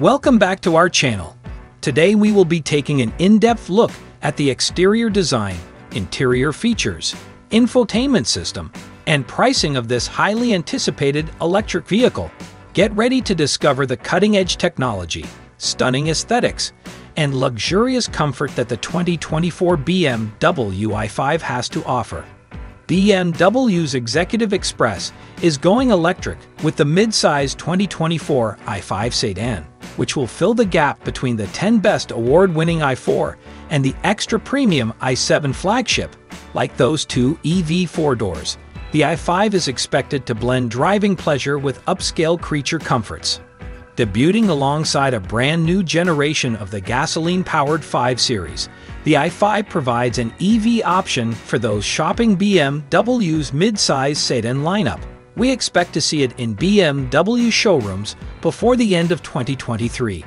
Welcome back to our channel. Today we will be taking an in-depth look at the exterior design, interior features, infotainment system, and pricing of this highly anticipated electric vehicle. Get ready to discover the cutting-edge technology, stunning aesthetics, and luxurious comfort that the 2024 BMW i5 has to offer. BMW's Executive Express is going electric with the mid-size 2024 i5 sedan, which will fill the gap between the 10 best award-winning i4 and the extra-premium i7 flagship. Like those two EV four-doors, the i5 is expected to blend driving pleasure with upscale creature comforts. Debuting alongside a brand new generation of the gasoline-powered 5 Series, the i5 provides an EV option for those shopping BMW's mid-size sedan lineup. We expect to see it in BMW showrooms before the end of 2023.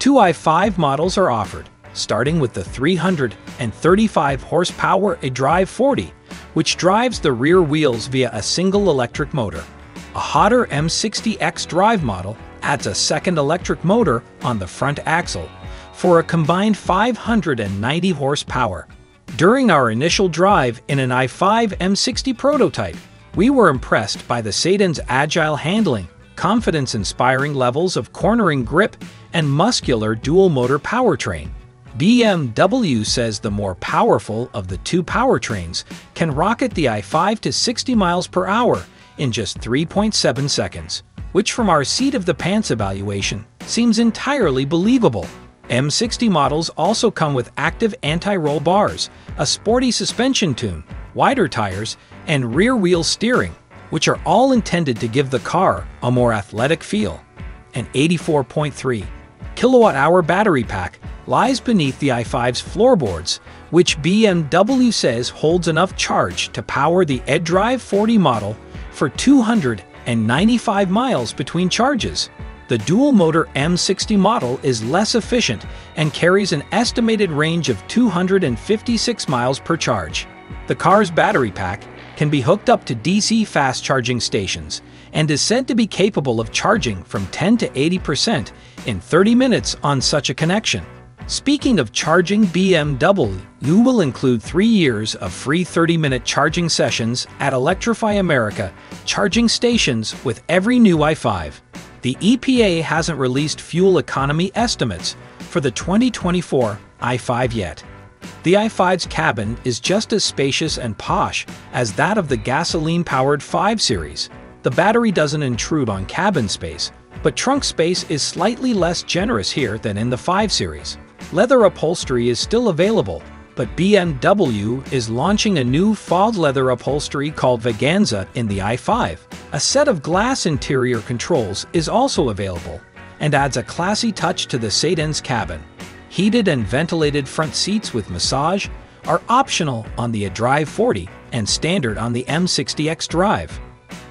Two i5 models are offered, starting with the 335 horsepower eDrive 40, which drives the rear wheels via a single electric motor. A hotter M60 xDrive model adds a second electric motor on the front axle for a combined 590 horsepower. During our initial drive in an i5 M60 prototype, we were impressed by the sedan's agile handling, confidence-inspiring levels of cornering grip, and muscular dual-motor powertrain. BMW says the more powerful of the two powertrains can rocket the i5 to 60 miles per hour in just 3.7 seconds, which from our seat of the pants evaluation seems entirely believable. M60 models also come with active anti-roll bars, a sporty suspension tune, wider tires, and rear-wheel steering, which are all intended to give the car a more athletic feel. An 84.3 kilowatt-hour battery pack lies beneath the i5's floorboards, which BMW says holds enough charge to power the eDrive 40 model for 295 miles between charges. The dual-motor M60 model is less efficient and carries an estimated range of 256 miles per charge. The car's battery pack can be hooked up to DC fast charging stations and is said to be capable of charging from 10 to 80% in 30 minutes on such a connection. Speaking of charging BMW, you will include three years of free 30-minute charging sessions at Electrify America charging stations with every new i5. The EPA hasn't released fuel economy estimates for the 2024 i5 yet. The i5's cabin is just as spacious and posh as that of the gasoline-powered 5 Series. The battery doesn't intrude on cabin space, but trunk space is slightly less generous here than in the 5 Series. Leather upholstery is still available, but BMW is launching a new faux leather upholstery called Veganza in the i5. A set of glass interior controls is also available and adds a classy touch to the sedan's cabin. Heated and ventilated front seats with massage are optional on the eDrive 40 and standard on the M60 xDrive.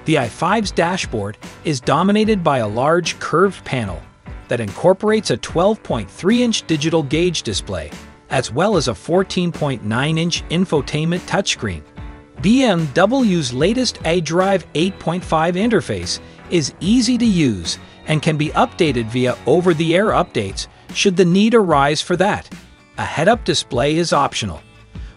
The i5's dashboard is dominated by a large curved panel that incorporates a 12.3-inch digital gauge display as well as a 14.9-inch infotainment touchscreen. BMW's latest iDrive 8.5 interface is easy to use and can be updated via over-the-air updates should the need arise for that. A head-up display is optional,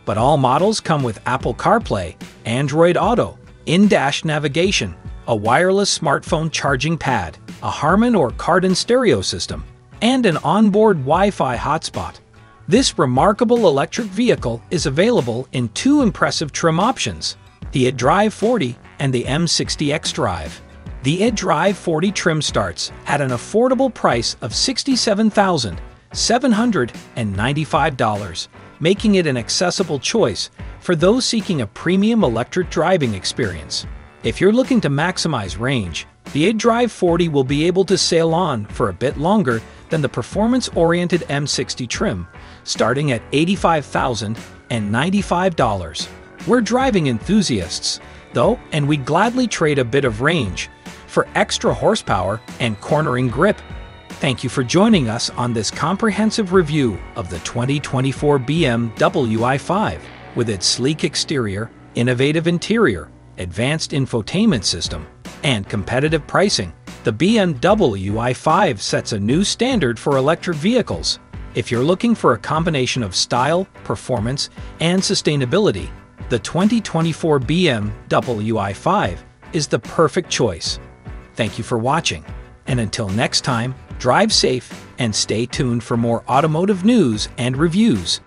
but all models come with Apple CarPlay, Android Auto, in-dash navigation, a wireless smartphone charging pad, a Harman or Kardon stereo system, and an onboard Wi-Fi hotspot. This remarkable electric vehicle is available in two impressive trim options, the eDrive 40 and the M60 xDrive. The eDrive 40 trim starts at an affordable price of $67,795, making it an accessible choice for those seeking a premium electric driving experience. If you're looking to maximize range, the eDrive 40 will be able to sail on for a bit longer than the performance-oriented M60 trim, starting at $85,095. We're driving enthusiasts, though, and we gladly trade a bit of range for extra horsepower and cornering grip. Thank you for joining us on this comprehensive review of the 2024 BMW i5 with its sleek exterior, innovative interior, advanced infotainment system, and competitive pricing. The BMW i5 sets a new standard for electric vehicles. If you're looking for a combination of style, performance, and sustainability, the 2024 BMW i5 is the perfect choice. Thank you for watching, and until next time, drive safe and stay tuned for more automotive news and reviews.